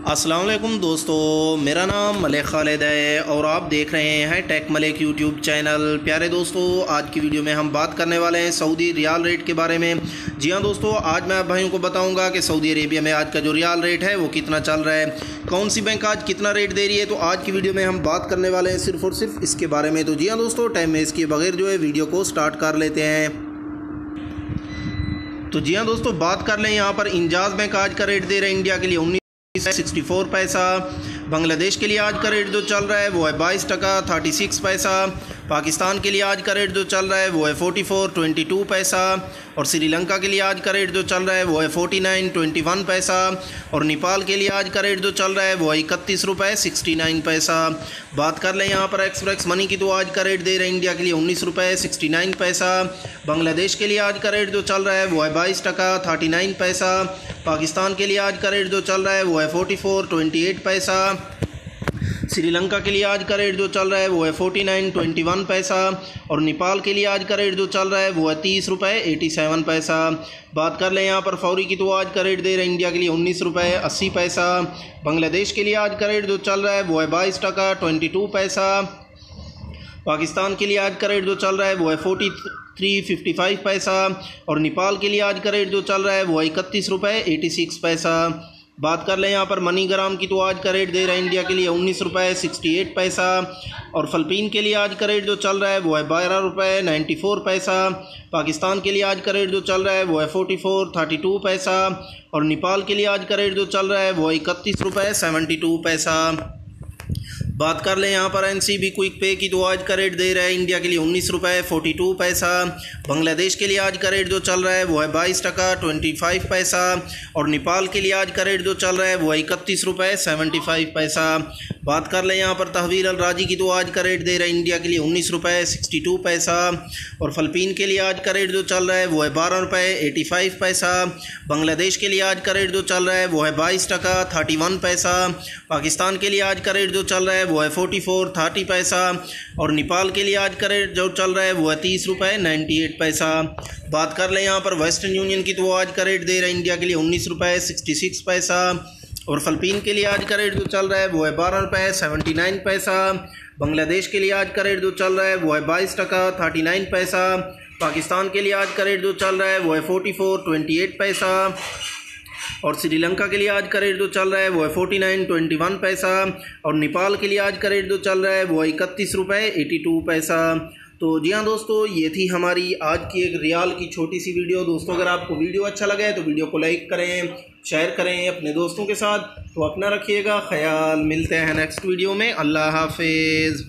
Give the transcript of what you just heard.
अस्सलाम वालेकुम दोस्तों, मेरा नाम मलिक खालिद है और आप देख रहे हैं टेक मलिक यूट्यूब चैनल प्यारे दोस्तों, आज की वीडियो में हम बात करने वाले हैं सऊदी रियाल रेट के बारे में। जी हाँ दोस्तों, आज मैं आप भाइयों को बताऊँगा कि सऊदी अरेबिया में आज का जो रियाल रेट है, वो कितना चल रहा है। कौन सी बैंक आज कितना रेट दे रही है तो आज की वीडियो में हम बात करने वाले हैं सिर्फ़ और सिर्फ़ इसके बारे में। तो जी हाँ दोस्तों टाइम में इसके बगैर जो है वीडियो को स्टार्ट कर लेते हैं। तो जी हाँ दोस्तों, बात कर लें यहाँ पर इंजाज बैंक आज का रेट दे रहा है इंडिया के लिए उन्नीस सिक्सटी फोर पैसा। बांग्लादेश के लिए आज का रेट जो चल रहा है, वो है बाईस टका थर्टी सिक्स पैसा। पाकिस्तान के लिए आज का रेट जो चल रहा है, वो है फोर्टी फोर ट्वेंटी टू पैसा। और श्रीलंका के लिए आज का रेट जो चल रहा है, वो है फोर्टी नाइन ट्वेंटी वन पैसा। और नेपाल के लिए आज का रेट जो चल रहा है, वो है इकतीस रुपये सिक्सटी नाइन पैसा। बात कर लें यहाँ पर एक्सप्रेस मनी की तो आज का रेट दे रहे हैं इंडिया के लिए उन्नीस रुपये सिक्सटी नाइन पैसा। बांग्लादेश के लिए आज का रेट जो चल रहा है, वो है बाईस टका थर्टी नाइन पैसा। पाकिस्तान के लिए आज का रेट जो चल रहा है वो है फोर्टी फोर, ट्वेंटी एट पैसा। श्रीलंका के लिए आज का रेट जो चल रहा है वो है फोर्टी नाइन, ट्वेंटी वन पैसा। और नेपाल के लिए आज का रेट जो चल रहा है वो है तीस रुपये एटी सेवन पैसा। बात कर लें यहाँ पर फौरी की तो आज का रेट दे रहे हैं इंडिया के लिए उन्नीस रुपये अस्सी पैसा। बांग्लादेश के लिए आज का रेट जो चल रहा है वो है बाईस टका, ट्वेंटी टू पैसा। पाकिस्तान के लिए आज का रेट जो चल रहा है वो है फोर्टी थ्री फिफ्टी फाइव पैसा और नेपाल के लिए आज का रेट जो चल रहा है वो है इकतीस रुपये एटी सिक्स पैसा। बात कर लें यहाँ पर मनी ग्राम की तो आज का रेट दे रहा है इंडिया के लिए उन्नीस रुपये सिक्सटी एट पैसा और फ़लपीन के लिए आज का रेट जो चल रहा है वो है बारह रुपये नाइन्टी फोर पैसा। पाकिस्तान के लिए आज का रेट जो चल रहा है वो है फोर्टी फोर थर्टी टू पैसा और नेपाल के लिए आज का रेट जो चल रहा है वो है इकतीस रुपये सेवेंटी टू पैसा। बात कर लें यहाँ पर एन सी बी क्विक पे की तो आज का रेट दे रहा है इंडिया के लिए उन्नीस रुपये फोर्टी टू पैसा। बांग्लादेश के लिए आज का रेट जो चल रहा है, वो है बाईस टका ट्वेंटी फाइव पैसा। और नेपाल के लिए आज का रेट जो चल रहा है, वो है इकतीस रुपये सेवेंटी फाइव पैसा। बात कर लें यहाँ पर तहवीर अल राज़ी की तो आज का रेट दे रहा है इंडिया के लिए उन्नीस रुपये सिक्सटी टू पैसा। और फ़लपीन के लिए आज का रेट जो चल रहा है, वो है बारह रुपये एटी फाइव पैसा। बांग्लादेश के लिए आज का रेट जो चल रहा है, वो है बाईस टका, थर्टी वन पैसा। पाकिस्तान के लिए आज का रेट जो चल रहा है, वो है फोर्टी फोर, थर्टी पैसा। और नेपाल के लिए आज का रेट जो चल रहा है, वो है तीस रुपये नाइन्टी एट पैसा। बात कर लें यहाँ पर वेस्टर्न यूनियन की तो आज का रेट दे रहा है इंडिया के लिए उन्नीस रुपये सिक्सटी सिक्स पैसा। और फ़िलिपीन के लिए आज का रेट जो चल रहा है, वो है बारह रुपये सेवेंटी नाइन पैसा। बांग्लादेश के लिए आज का रेट जो चल रहा है, वो है बाईस टका थर्टी नाइन पैसा। पाकिस्तान के लिए आज का रेट जो चल रहा है, वो है फोर्टी फोर ट्वेंटी एट पैसा। और श्रीलंका के लिए आज का रेट जो चल रहा है, वो है फोर्टी नाइन ट्वेंटी वन पैसा। और नेपाल के लिए आज का रेट जो चल रहा है, वो है इकतीस रुपये एटी टू पैसा। तो जी हाँ दोस्तों, ये थी हमारी आज की एक रियाल की छोटी सी वीडियो। दोस्तों, अगर आपको वीडियो अच्छा लगा है तो वीडियो को लाइक करें, शेयर करें अपने दोस्तों के साथ। तो अपना रखिएगा, ख्याल, मिलते हैं नेक्स्ट वीडियो में। अल्लाह हाफिज़।